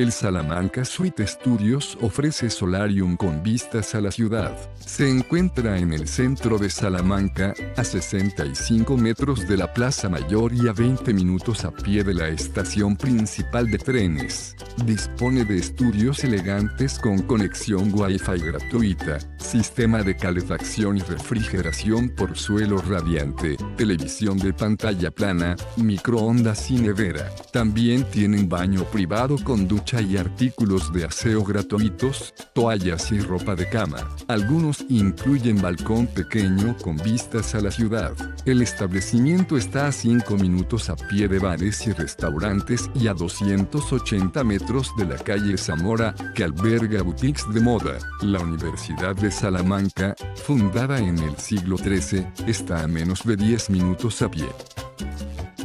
El Salamanca Suite Studios ofrece solarium con vistas a la ciudad. Se encuentra en el centro de Salamanca, a 65 metros de la Plaza Mayor y a 20 minutos a pie de la estación principal de trenes. Dispone de estudios elegantes con conexión Wi-Fi gratuita, sistema de calefacción y refrigeración por suelo radiante, televisión de pantalla plana, microondas y nevera. También tienen baño privado con ducha y artículos de aseo gratuitos, toallas y ropa de cama. Algunos incluyen balcón pequeño con vistas a la ciudad. El establecimiento está a 5 minutos a pie de bares y restaurantes y a 280 metros de la calle Zamora, que alberga boutiques de moda. La Universidad de Salamanca, fundada en el siglo XIII, está a menos de 10 minutos a pie.